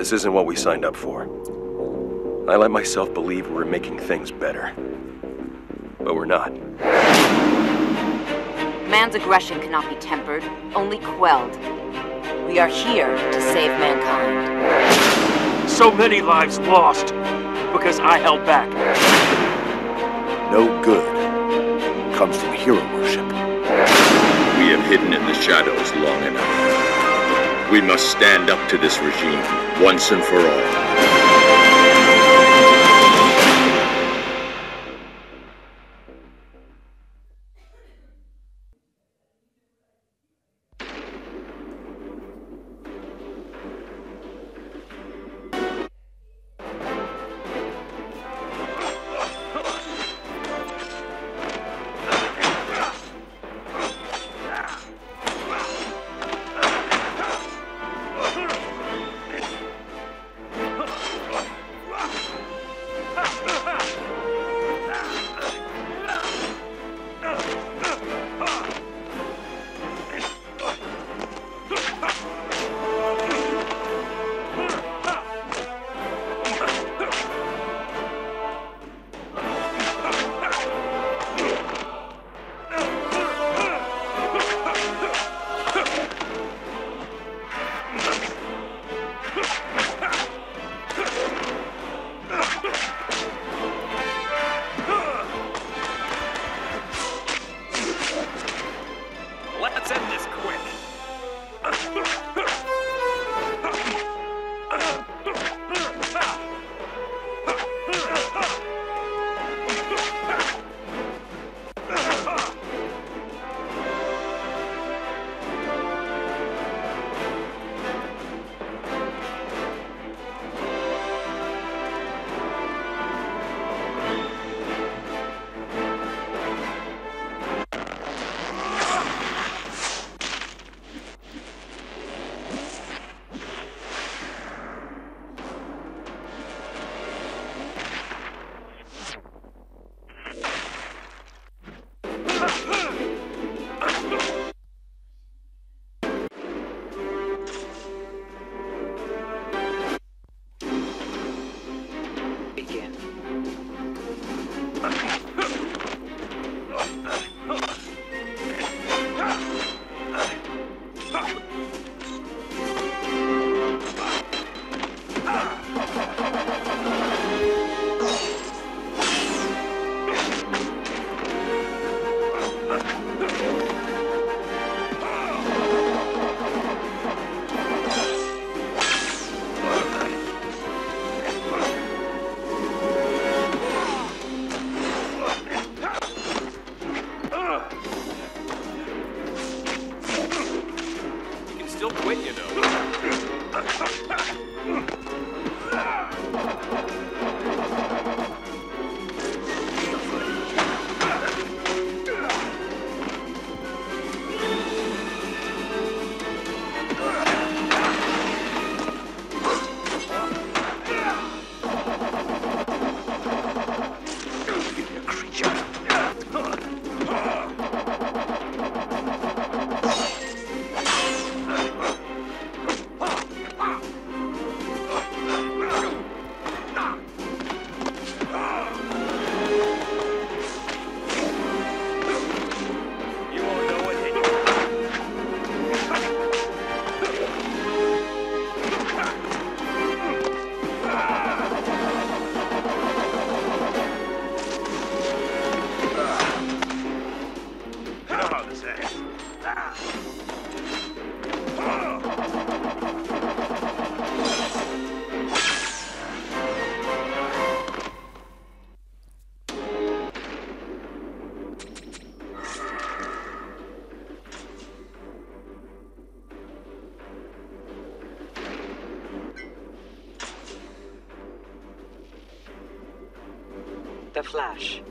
This isn't what we signed up for. I let myself believe we were making things better. But we're not. Man's aggression cannot be tempered, only quelled. We are here to save mankind. So many lives lost because I held back. No good comes from hero worship. We have hidden in the shadows long enough. We must stand up to this regime once and for all. Let's end this quick. Still quit, you know. The Flash.